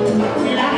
La